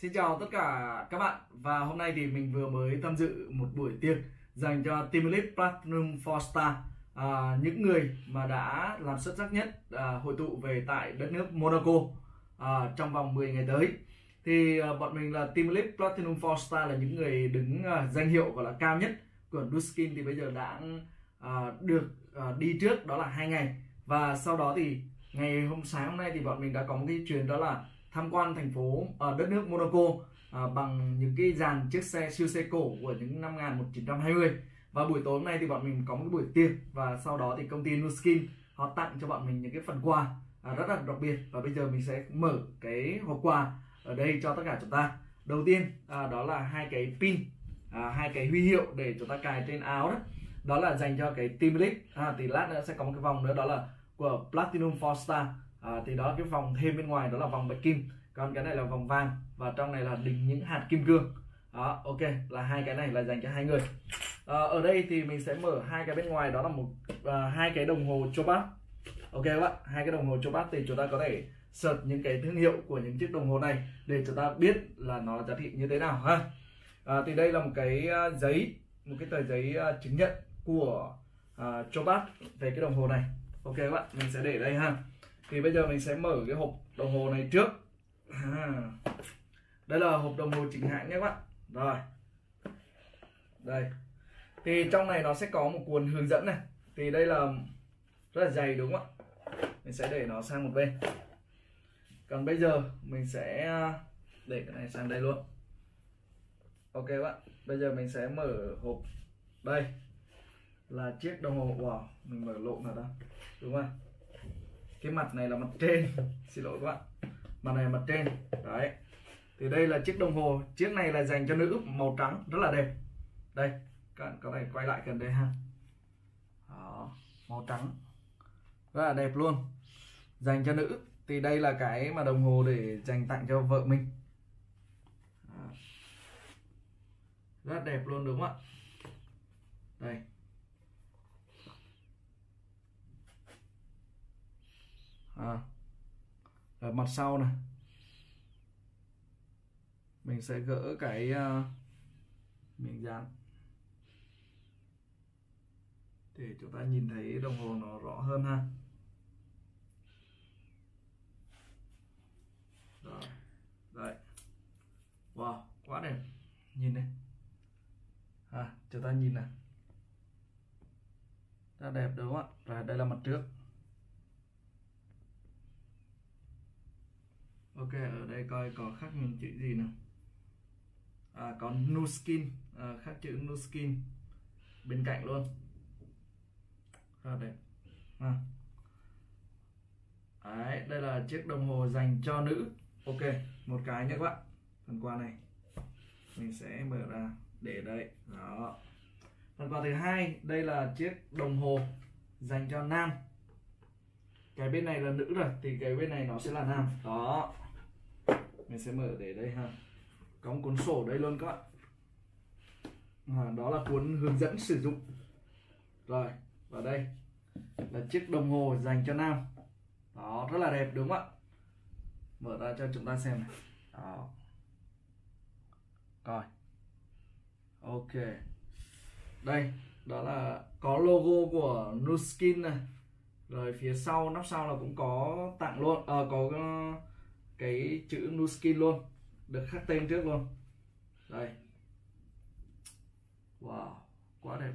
Xin chào tất cả các bạn. Và hôm nay thì mình vừa mới tham dự một buổi tiệc dành cho Team Elite Platinum 4 Star. À, những người mà đã làm xuất sắc nhất à, hội tụ về tại đất nước Monaco à, trong vòng 10 ngày tới. Thì à, bọn mình là Team Elite Platinum 4 Star là những người đứng à, danh hiệu gọi là cao nhất của Duskin thì bây giờ đã à, được à, đi trước đó là hai ngày. Và sau đó thì ngày hôm sáng hôm nay thì bọn mình đã có một cái chuyến đó là tham quan thành phố ở đất nước Monaco ờ, bằng những cái dàn chiếc xe siêu xe cổ của những năm 1920 và buổi tối hôm nay thì bọn mình có một cái buổi tiệc và sau đó thì công ty Nuskin họ tặng cho bọn mình những cái phần quà ờ, rất là đặc biệt. Và bây giờ mình sẽ mở cái hộp quà ở đây cho tất cả chúng ta. Đầu tiên à, đó là hai cái pin à, hai cái huy hiệu để chúng ta cài trên áo đó. Đó là dành cho cái team league à, thì lát nữa sẽ có một cái vòng nữa đó là của platinum four star à, thì đó cái vòng thêm bên ngoài đó là vòng bạch kim. Còn cái này là vòng vàng và trong này là đính những hạt kim cương. Đó ok là hai cái này là dành cho hai người. À, ở đây thì mình sẽ mở hai cái bên ngoài đó là một à, hai cái đồng hồ chopat ok các bạn hai cái đồng hồ chopat thì chúng ta có thể search những cái thương hiệu của những chiếc đồng hồ này để chúng ta biết là nó giá trị như thế nào ha. À, thì đây là một cái à, giấy một cái tờ giấy à, chứng nhận của à, uh, chopat về cái đồng hồ này. Ok các bạn mình sẽ để đây ha thì bây giờ mình sẽ mở cái hộp đồng hồ này trước. À. đây là hộp đồng hồ chính hãng nhé các bạn. Rồi. Đây. Thì trong này nó sẽ có một cuốn hướng dẫn này. Thì đây là rất là dày đúng không ạ? Mình sẽ để nó sang một bên. Còn bây giờ mình sẽ à, để cái này sang đây luôn. Ok các bạn. Bây giờ mình sẽ mở hộp. Đây. Là chiếc đồng hồ. Wow, mình mở lộn rồi đó đúng không cái mặt này là mặt trên. Xin lỗi các bạn. Mặt này là mặt trên. Đấy. Thì đây là chiếc đồng hồ. Chiếc này là dành cho nữ. Màu trắng. Rất là đẹp. Đây. Các bạn có thể quay lại gần đây ha. Đó, màu trắng. Rất là đẹp luôn. Dành cho nữ. Thì đây là cái mà đồng hồ để dành tặng cho vợ mình. Rất đẹp luôn đúng không ạ? Đây. Ờ. à, ở mặt sau này. Mình sẽ gỡ cái uh, miếng dán. Để chúng ta nhìn thấy đồng hồ nó rõ hơn ha. Đó. đấy. Wow quá đẹp. Nhìn đây à, chúng ta nhìn này. Rất đẹp đúng không ạ? Và đây là mặt trước. Ok ở đây coi có khắc những chữ gì nào. À, có Nuskin à, khắc chữ Nuskin bên cạnh luôn. Khá đẹp. À. Đấy, đây là chiếc đồng hồ dành cho nữ. Ok một cái nhé các bạn. Phần quà này. Mình sẽ mở ra để đây. Đó. Phần quà thứ hai đây là chiếc đồng hồ dành cho nam. Cái bên này là nữ rồi thì cái bên này nó sẽ là nam. Đó mình sẽ mở để đây ha. Có một cuốn sổ đây luôn các bạn. À, đó là cuốn hướng dẫn sử dụng. Rồi và đây là chiếc đồng hồ dành cho nam. Đó rất là đẹp đúng không ạ? Mở ra cho chúng ta xem này. Đó. Rồi. Ok. Đây đó là có logo của Nuskin này. Rồi phía sau nắp sau là cũng có tặng luôn. À, có cái chữ Nuskin luôn được khắc tên trước luôn. Đây. Wow quá đẹp.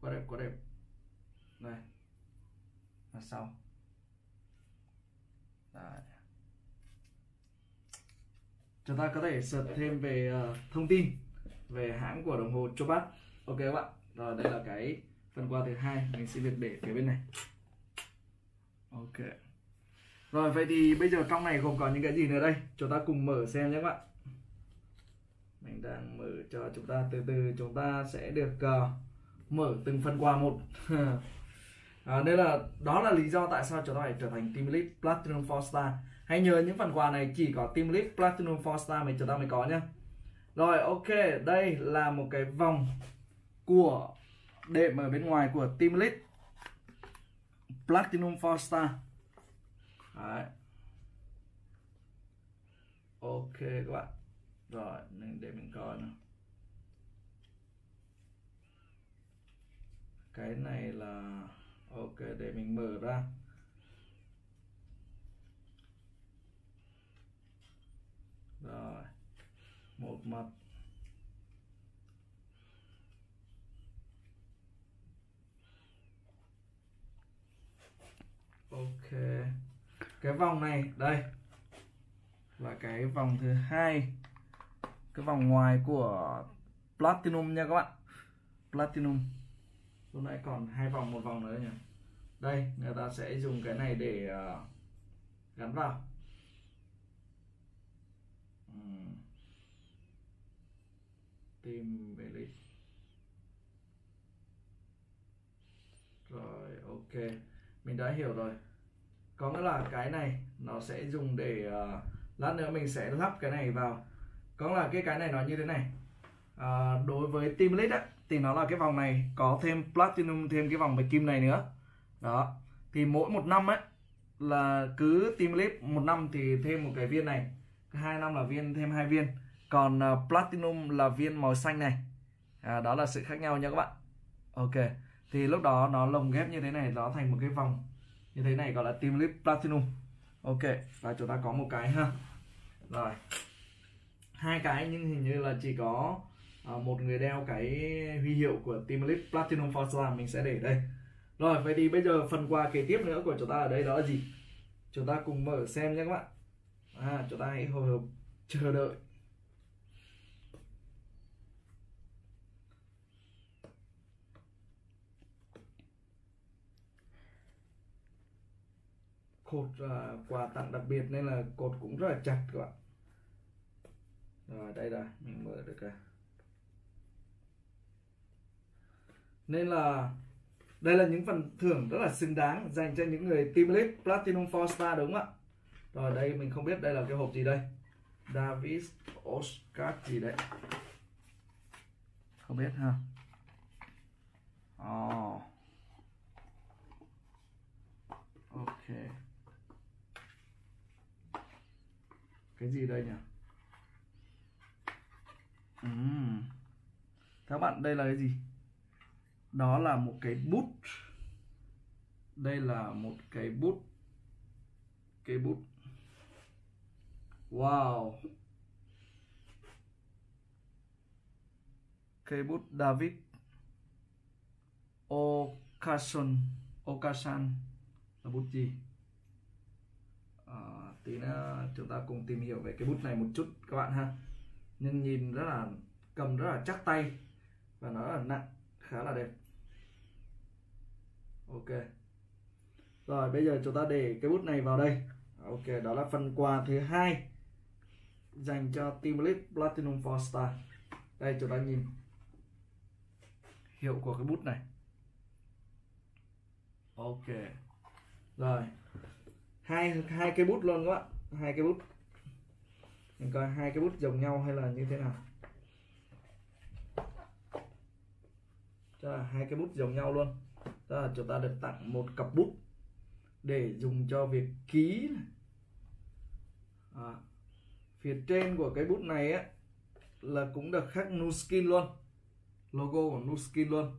Quá đẹp quá đẹp. Đây là sau Đấy. chúng ta có thể search thêm về uh, thông tin về hãng của đồng hồ Chopat ok các bạn. Rồi đây là cái phần quà thứ hai mình sẽ việc để phía bên này. Ok rồi vậy thì bây giờ trong này gồm có những cái gì nữa đây? Chúng ta cùng mở xem nhé các bạn. Mình đang mở cho chúng ta từ từ chúng ta sẽ được uh, mở từng phần quà một. À, nên là đó là lý do tại sao chúng ta phải trở thành Team Elite Platinum 4 Star. Hãy nhớ những phần quà này chỉ có Team Elite Platinum 4 Star mình chúng ta mới có nhé. Rồi ok đây là một cái vòng của đệm ở bên ngoài của Team Elite Platinum 4 Star. Đấy. ok các bạn. Rồi, mình để mình coi nào. Cái này là, ok, để mình mở ra. Rồi, một mặt. Ok cái vòng này đây. Là cái vòng thứ hai. Cái vòng ngoài của platinum nha các bạn. Platinum. Lúc nãy còn hai vòng một vòng nữa nhỉ? Đây người ta sẽ dùng cái này để uh, gắn vào. Uhm. tìm về lịch. Rồi ok. Mình đã hiểu rồi có nghĩa là cái này nó sẽ dùng để uh, lát nữa mình sẽ lắp cái này vào. Có nghĩa là cái cái này nó như thế này. À, đối với team lead á thì nó là cái vòng này có thêm platinum thêm cái vòng bạch kim này nữa. Đó. Thì mỗi một năm ấy là cứ team lead một năm thì thêm một cái viên này hai năm là viên thêm hai viên. Còn uh, platinum là viên màu xanh này. À, đó là sự khác nhau nha các bạn. Ok. Thì lúc đó nó lồng ghép như thế này nó thành một cái vòng như thế này gọi là team lip platinum. Ok và chúng ta có một cái ha. Rồi. Hai cái nhưng hình như là chỉ có à, một người đeo cái huy hiệu của Team lip Platinum Forza mình sẽ để đây. Rồi vậy thì bây giờ phần quà kế tiếp nữa của chúng ta ở đây đó là gì? Chúng ta cùng mở xem nhé các bạn. À, chúng ta hãy hồi hộp chờ đợi. Cột uh, quà tặng đặc biệt nên là cột cũng rất là chặt các bạn. Rồi đây là mình mở được rồi nên là đây là những phần thưởng rất là xứng đáng dành cho những người team lead platinum 4 star đúng không ạ? Rồi đây mình không biết đây là cái hộp gì đây. Davis Oscar gì đấy. Không biết ha. Oh. ok cái gì đây nhỉ? Uhm. các bạn, đây là cái gì? Đó là một cái bút. Đây là một cái bút. Cái bút. Wow. Cây bút David Ocasion. Okasan là bút gì? Tí nữa chúng ta cùng tìm hiểu về cái bút này một chút, các bạn ha. Nhưng nhìn rất là, cầm rất là chắc tay và nó rất là nặng, khá là đẹp. Ok. Rồi, bây giờ chúng ta để cái bút này vào đây. Ok, đó là phần quà thứ hai dành cho Team Platinum 4 Star. Đây, chúng ta nhìn hiệu của cái bút này. Ok. Rồi hai hai cây bút luôn các bạn hai cây bút. Mình coi hai cái bút giống nhau hay là như thế nào. Đó là hai cái bút giống nhau luôn. Đó là chúng ta được tặng một cặp bút để dùng cho việc ký à, phía trên của cái bút này á là cũng được khắc Nuskin luôn. Logo của Nuskin luôn.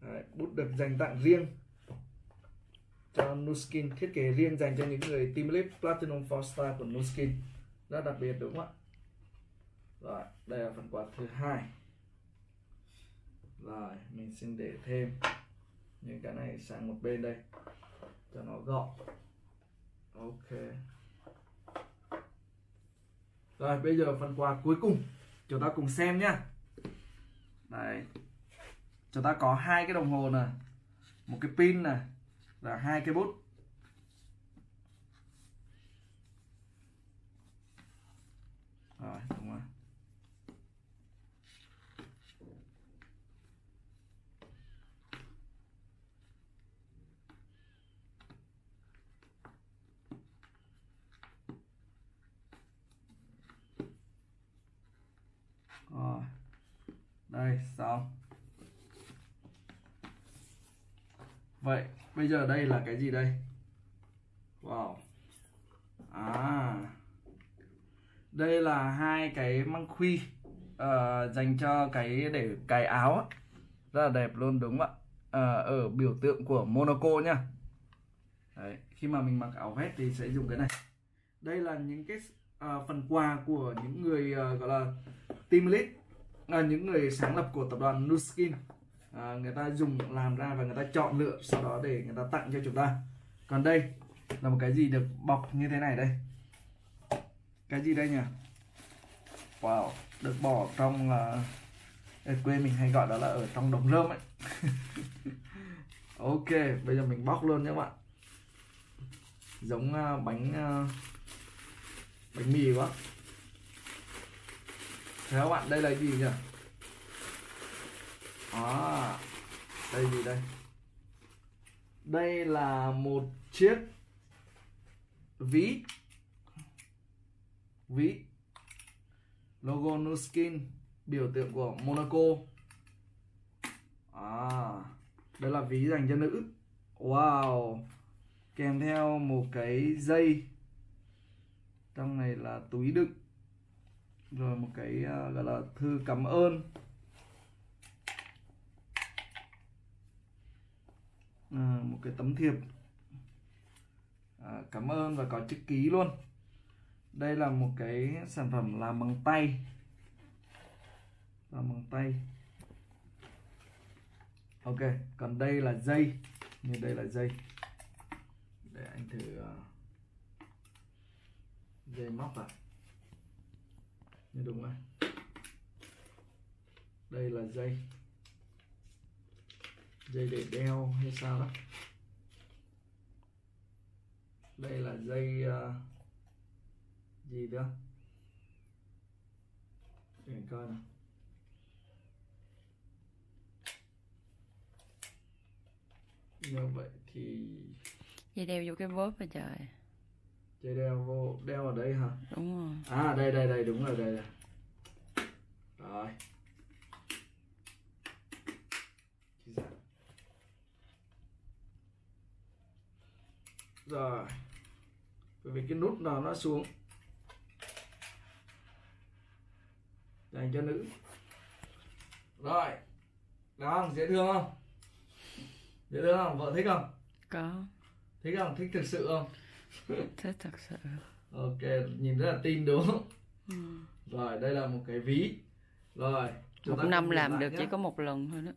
Đấy, bút được dành tặng riêng cho Nuskin, thiết kế riêng dành cho những người Team Elite Platinum 4 Star của Nuskin. Rất đặc biệt, đúng không ạ? Rồi, đây là phần quà thứ hai. Rồi, mình xin để thêm những cái này sang một bên đây, cho nó gọn. Ok. Rồi, bây giờ phần quà cuối cùng. Chúng ta cùng xem nhá. Đây chúng ta có hai cái đồng hồ này một cái pin này là hai cái bút. Rồi đúng rồi. Rồi đây xong. Vậy bây giờ đây là cái gì đây? Wow. À. Đây là hai cái măng khuy uh, dành cho cái để cài áo rất là đẹp luôn đúng không ạ? Uh, ở biểu tượng của Monaco nhá. Đấy, khi mà mình mặc áo vest thì sẽ dùng cái này. Đây là những cái uh, phần quà của những người uh, gọi là team lead uh, những người sáng lập của tập đoàn Nuskin. À, người ta dùng làm ra và người ta chọn lựa sau đó để người ta tặng cho chúng ta. Còn đây là một cái gì được bọc như thế này đây. Cái gì đây nhỉ? Wow được bỏ trong uh, quê mình hay gọi đó là ở trong đống rơm ấy. Ok bây giờ mình bóc luôn nhé bạn. Giống uh, bánh uh, bánh mì quá. Thế các bạn? Đây là gì nhỉ? À, đây gì đây? Đây là một chiếc ví. Ví. Logo Nuskin biểu tượng của Monaco. À đây là ví dành cho nữ. Wow. Kèm theo một cái dây. Trong này là túi đựng. Rồi một cái uh, gọi là thư cảm ơn. À, một cái tấm thiệp. À, cảm ơn và có chữ ký luôn. Đây là một cái sản phẩm làm bằng tay. Làm bằng tay. Ok còn đây là dây. Như đây là dây. Để anh thử à, dây móc vào. Như đúng không đây là dây dây để đeo hay sao đó? Đây là dây uh, gì nữa để coi nào. Như vậy thì dây đeo vô cái vớt mà trời. Dây đeo vô đeo ở đây hả? Đúng rồi. À đây đây đây đúng rồi đây đây. Rồi Chị dạ. Rồi. Bởi vì cái nút nào nó xuống. Dành cho nữ. Rồi. Đó dễ thương không? Dễ thương không? Vợ thích không? Có. Thích không? Thích thực sự không? Thích thật sự. Ok nhìn rất là tin đúng. Ừ. rồi đây là một cái ví. Rồi chúng một năm làm được nhé. chỉ có một lần thôi đó.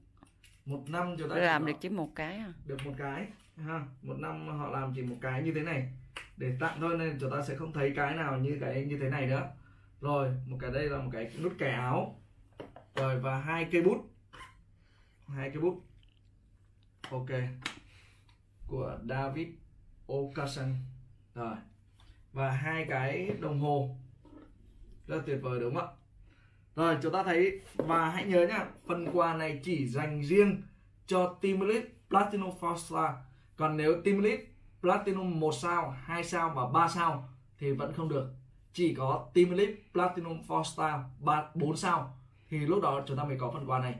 Một năm chúng ta làm được chỉ một cái à. được một cái ha, một năm họ làm chỉ một cái như thế này. Để tặng thôi nên chúng ta sẽ không thấy cái nào như cái như thế này nữa. Rồi, một cái đây là một cái nút kẻ áo. Rồi, và hai cây bút. Hai cây bút. Ok. Của David Okasan rồi. Và hai cái đồng hồ. Rất là tuyệt vời, đúng không ạ? Rồi, chúng ta thấy, và hãy nhớ nhá phần quà này chỉ dành riêng cho Team Elite Platinum Four star còn nếu Team lead Platinum 1 sao 2 sao và 3 sao thì vẫn không được. Chỉ có Team lead Platinum 4 star 3, 4 sao thì lúc đó chúng ta mới có phần quà này.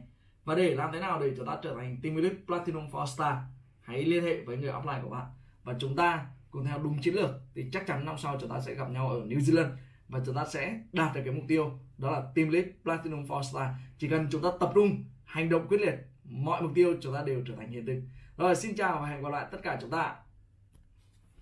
Và để làm thế nào để chúng ta trở thành Team lead Platinum 4 star? Hãy liên hệ với người offline của bạn. Và chúng ta cùng theo đúng chiến lược thì chắc chắn năm sau chúng ta sẽ gặp nhau ở New Zealand và chúng ta sẽ đạt được cái mục tiêu đó là Team lead Platinum 4 star. Chỉ cần chúng ta tập trung hành động quyết liệt mọi mục tiêu chúng ta đều trở thành hiện thực. Rồi xin chào và hẹn gặp lại tất cả chúng ta.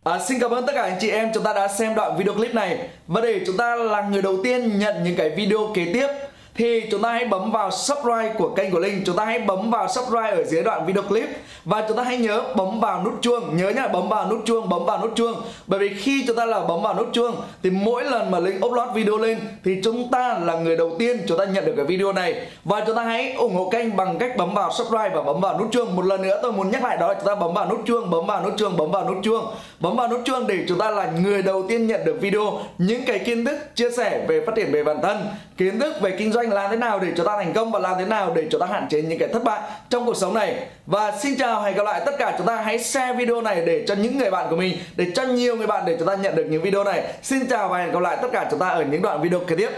À, xin cảm ơn tất cả anh chị em. Chúng ta đã xem đoạn video clip này. Và để chúng ta là người đầu tiên nhận những cái video kế tiếp thì chúng ta hãy bấm vào subscribe của kênh của Linh Chúng ta hãy bấm vào subscribe ở dưới đoạn video clip Và chúng ta hãy nhớ bấm vào nút chuông Nhớ nhá, bấm vào nút chuông, bấm vào nút chuông Bởi vì khi chúng ta là bấm vào nút chuông Thì mỗi lần mà Linh upload video lên Thì chúng ta là người đầu tiên chúng ta nhận được cái video này Và chúng ta hãy ủng hộ kênh bằng cách bấm vào subscribe và bấm vào nút chuông Một lần nữa tôi muốn nhắc lại đó là chúng ta bấm vào nút chuông, bấm vào nút chuông, bấm vào nút chuông Bấm vào nút chuông để chúng ta là người đầu tiên nhận được video Những cái kiến thức chia sẻ về phát triển về bản thân Kiến thức về kinh doanh làm thế nào để chúng ta thành công và làm thế nào để chúng ta hạn chế những cái thất bại trong cuộc sống này? Và xin chào, hẹn gặp lại tất cả chúng ta. Hãy share video này để cho những người bạn của mình, để cho nhiều người bạn để chúng ta nhận được những video này. Xin chào và hẹn gặp lại tất cả chúng ta ở những đoạn video kế tiếp.